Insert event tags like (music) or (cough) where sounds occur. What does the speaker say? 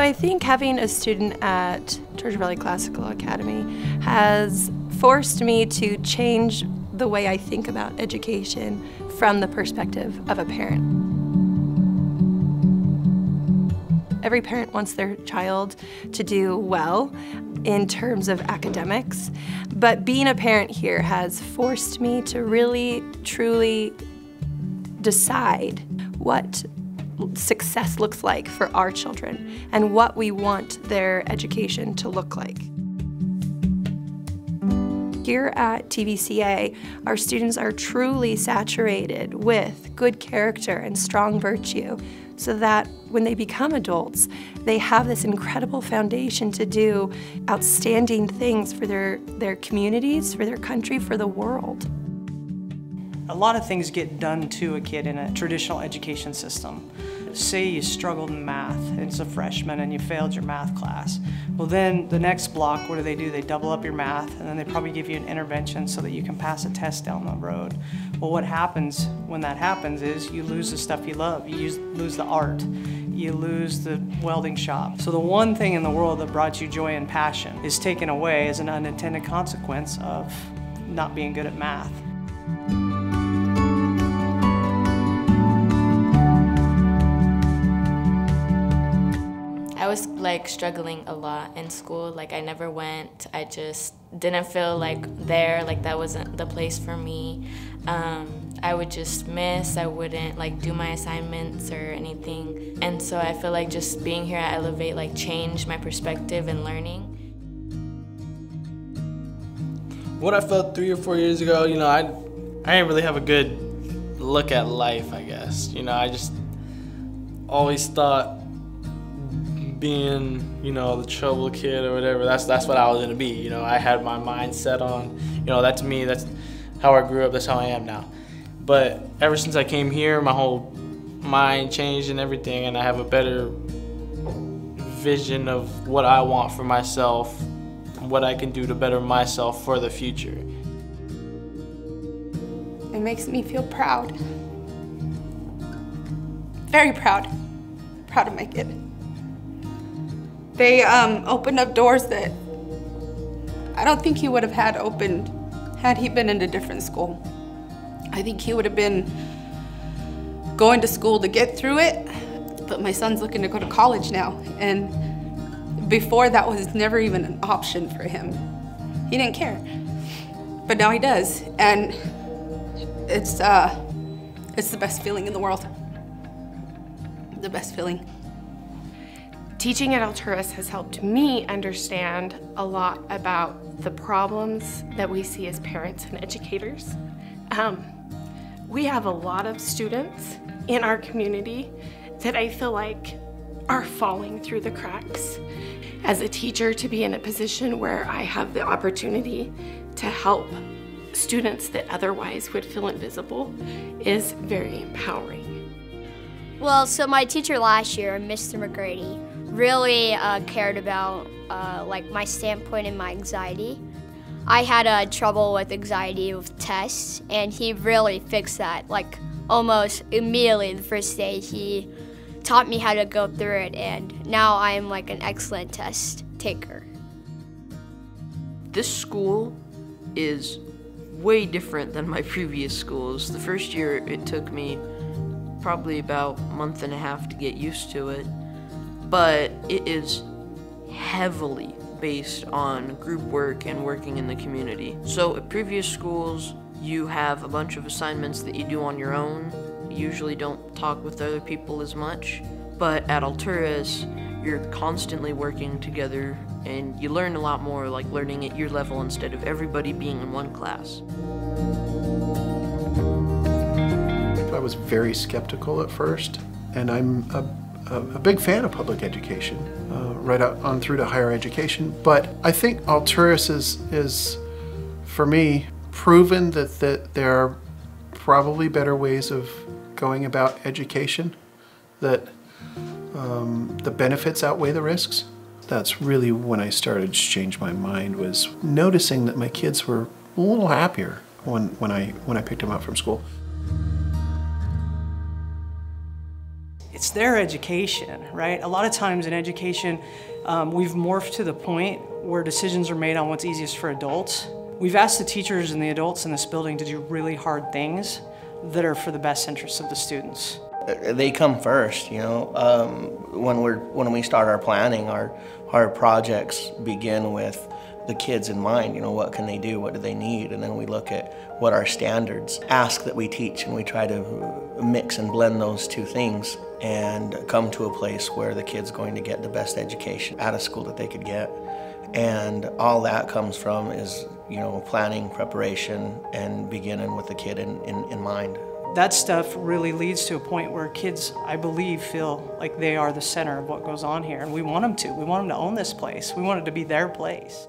I think having a student at Treasure Valley Classical Academy has forced me to change the way I think about education from the perspective of a parent. Every parent wants their child to do well in terms of academics, but being a parent here has forced me to really, truly decide what success looks like for our children and what we want their education to look like. Here at TVCA, our students are truly saturated with good character and strong virtue so that when they become adults, they have this incredible foundation to do outstanding things for their, their communities, for their country, for the world. A lot of things get done to a kid in a traditional education system. Say you struggled in math and it's a freshman and you failed your math class. Well then the next block, what do they do? They double up your math and then they probably give you an intervention so that you can pass a test down the road. Well what happens when that happens is you lose the stuff you love. You lose the art. You lose the welding shop. So the one thing in the world that brought you joy and passion is taken away as an unintended consequence of not being good at math. Was like struggling a lot in school. Like I never went. I just didn't feel like there. Like that wasn't the place for me. Um, I would just miss. I wouldn't like do my assignments or anything. And so I feel like just being here at Elevate like changed my perspective and learning. What I felt three or four years ago, you know, I I didn't really have a good look at life. I guess you know I just always thought being, you know, the trouble kid or whatever. That's that's what I was gonna be. You know, I had my mind set on, you know, that's me. That's how I grew up. That's how I am now. But ever since I came here, my whole mind changed and everything, and I have a better vision of what I want for myself, what I can do to better myself for the future. It makes me feel proud. Very proud. Proud of my kid. They um, opened up doors that I don't think he would have had opened had he been in a different school. I think he would have been going to school to get through it, but my son's looking to go to college now. And before that was never even an option for him. He didn't care. But now he does. And it's, uh, it's the best feeling in the world. The best feeling. Teaching at Alturas has helped me understand a lot about the problems that we see as parents and educators. Um, we have a lot of students in our community that I feel like are falling through the cracks. As a teacher, to be in a position where I have the opportunity to help students that otherwise would feel invisible is very empowering. Well, so my teacher last year, Mr. McGrady, really uh, cared about uh, like my standpoint and my anxiety. I had uh, trouble with anxiety with tests, and he really fixed that. Like almost immediately the first day, he taught me how to go through it, and now I am like an excellent test taker. This school is way different than my (laughs) previous schools. The first year it took me probably about a month and a half to get used to it but it is heavily based on group work and working in the community. So at previous schools, you have a bunch of assignments that you do on your own. You usually don't talk with other people as much. But at Alturas, you're constantly working together and you learn a lot more like learning at your level instead of everybody being in one class. I was very skeptical at first and I'm a a, a big fan of public education, uh, right on through to higher education. But I think Alturas is, is for me, proven that, that there are probably better ways of going about education, that um, the benefits outweigh the risks. That's really when I started to change my mind was noticing that my kids were a little happier when, when, I, when I picked them up from school. It's their education, right? A lot of times in education, um, we've morphed to the point where decisions are made on what's easiest for adults. We've asked the teachers and the adults in this building to do really hard things that are for the best interests of the students. They come first, you know. Um, when we're when we start our planning, our our projects begin with the kids in mind. You know, what can they do? What do they need? And then we look at what our standards ask that we teach, and we try to uh, mix and blend those two things and come to a place where the kid's going to get the best education out of school that they could get. And all that comes from is, you know, planning, preparation, and beginning with the kid in, in, in mind. That stuff really leads to a point where kids, I believe, feel like they are the center of what goes on here. And we want them to. We want them to own this place. We want it to be their place.